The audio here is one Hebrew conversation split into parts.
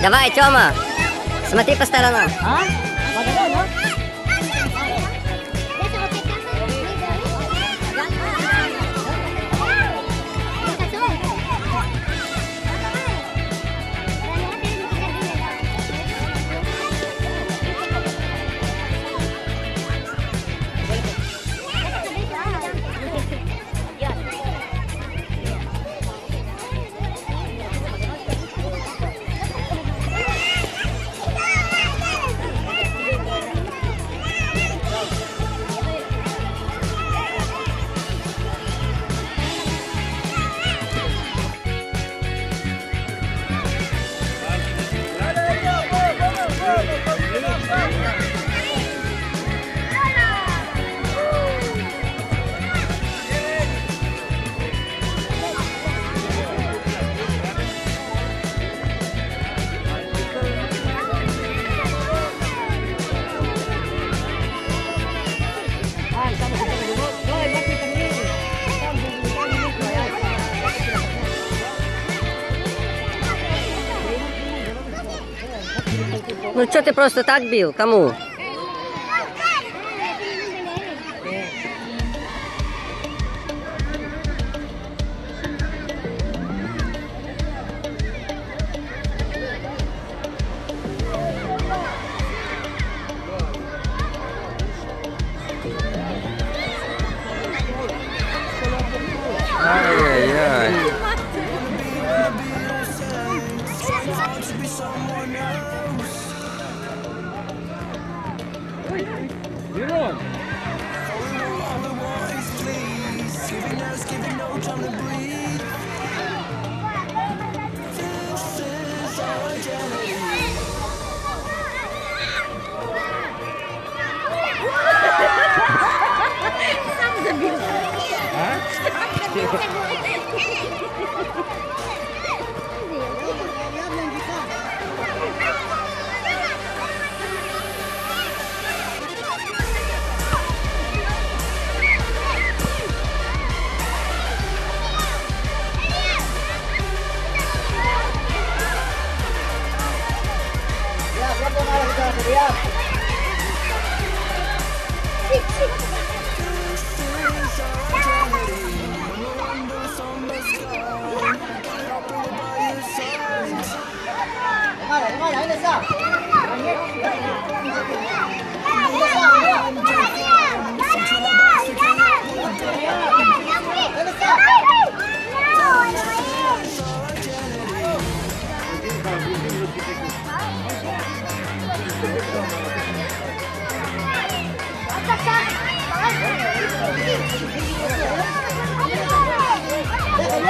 Давай, Тёма. Смотри по сторонам. А? Ну что ты просто так бил? Кому? just giving no time to breathe.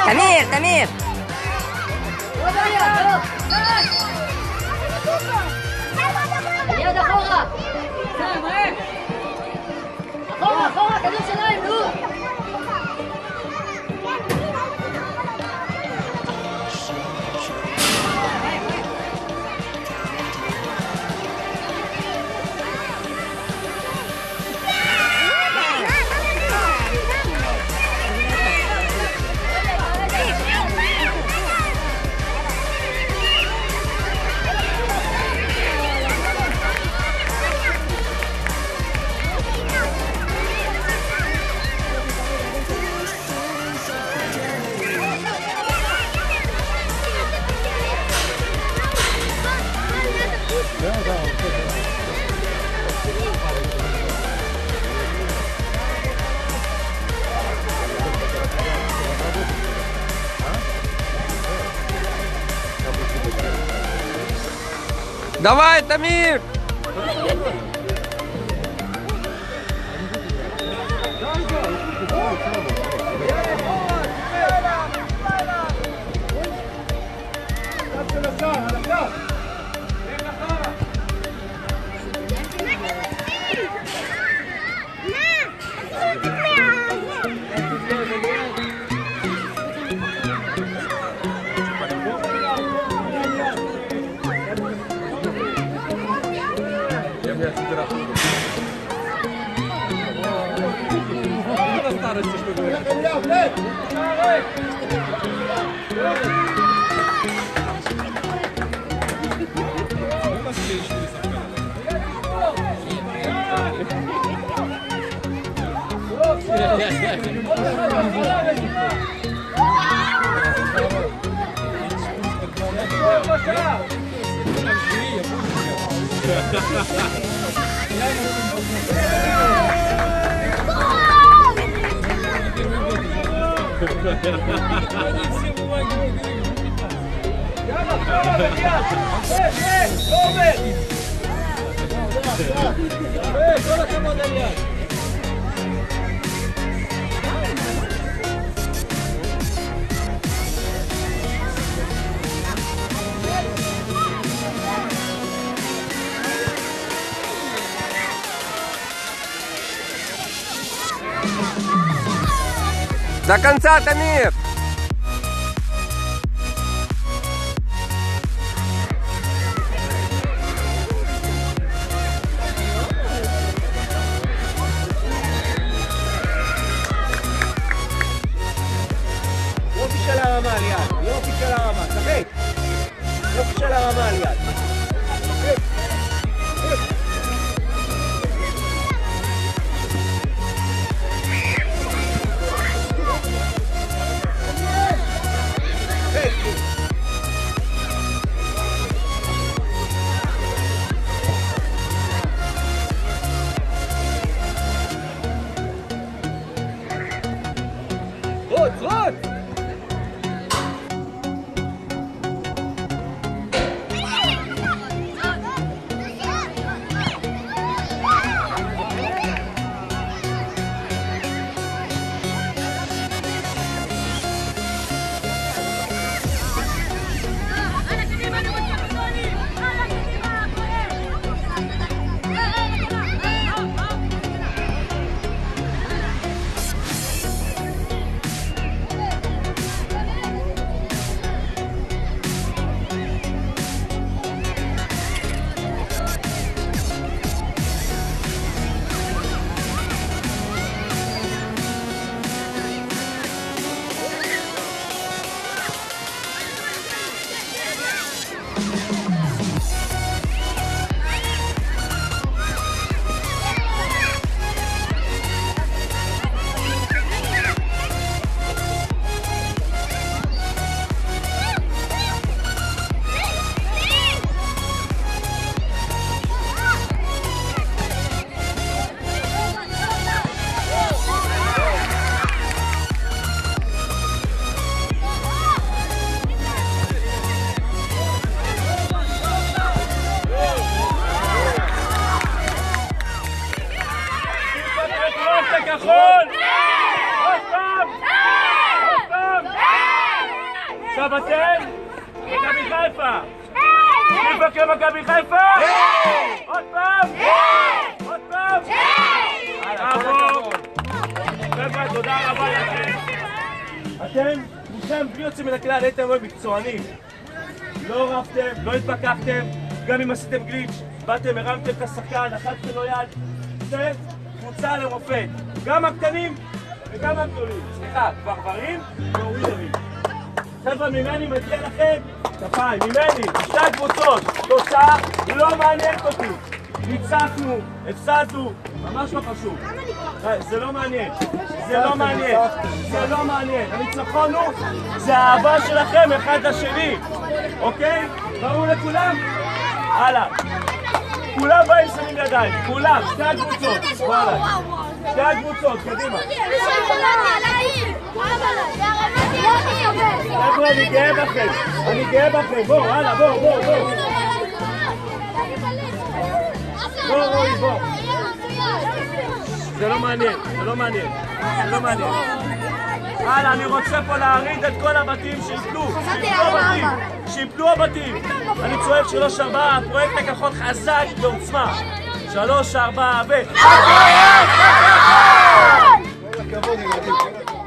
Tamir, Tamir. Давай, Тамир! Давай, Yeah. Ei, toda a camada, aliás! До конца, Тамир! 我操。מכבי חיפה? עוד פעם! עוד פעם! בראבו! חבר'ה, תודה רבה לכם. אתם, כולכם בלי יוצא מן הכלל, הייתם מאוד מקצוענים. לא רבתם, לא התווכחתם, גם אם עשיתם גליץ', באתם, הרמתם את השחקן, לחצתם לו יד. זה קבוצה למופת. גם הקטנים וגם הגדולים. סליחה, גברברים וווינרים. חבר'ה, ממני מגיע לכם כפיים, ממני, שתי הקבוצות. תוצאה לא מעניינת אותי. ניצחנו, הפסדנו, ממש לא חשוב. די, זה לא מעניין. זה לא מעניין. זה לא מעניין. הניצחון הוא, זה האהבה שלכם אחד לשני. אוקיי? ברור לכולם? הלאה. כולם באים שמים ידיים, כולם, שתי הקבוצות. וואלה. שתי הקבוצות, קדימה. חבר'ה, אני גאה בכם. אני גאה בכם. בואו, הלאה, בואו, בואו, בואו. בוא, רועי, בוא. זה לא מעניין, זה לא מעניין. זה לא מעניין. הלאה, אני רוצה פה להרעיד את כל הבתים שיפלו. שיפלו הבתים. שיפלו הבתים. אני צועק שלוש ארבעה, פרויקט הכחול חזק בעוצמה. שלוש ארבעה ו... כל הכבוד, ילדים.